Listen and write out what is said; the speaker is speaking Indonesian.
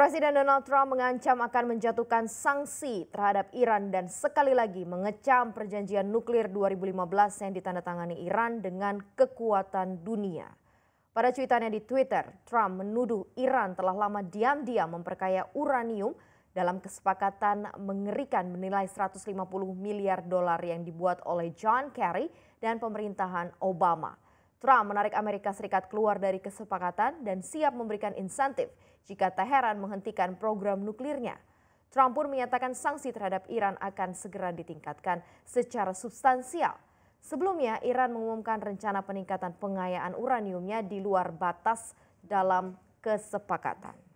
Presiden Donald Trump mengancam akan menjatuhkan sanksi terhadap Iran dan sekali lagi mengecam perjanjian nuklir 2015 yang ditandatangani Iran dengan kekuatan dunia. Pada cuitannya di Twitter, Trump menuduh Iran telah lama diam-diam memperkaya uranium dalam kesepakatan mengerikan menilai 150 miliar dolar yang dibuat oleh John Kerry dan pemerintahan Obama. Trump menarik Amerika Serikat keluar dari kesepakatan dan siap memberikan insentif jika Teheran menghentikan program nuklirnya. Trump pun menyatakan sanksi terhadap Iran akan segera ditingkatkan secara substansial. Sebelumnya, Iran mengumumkan rencana peningkatan pengayaan uraniumnya di luar batas dalam kesepakatan.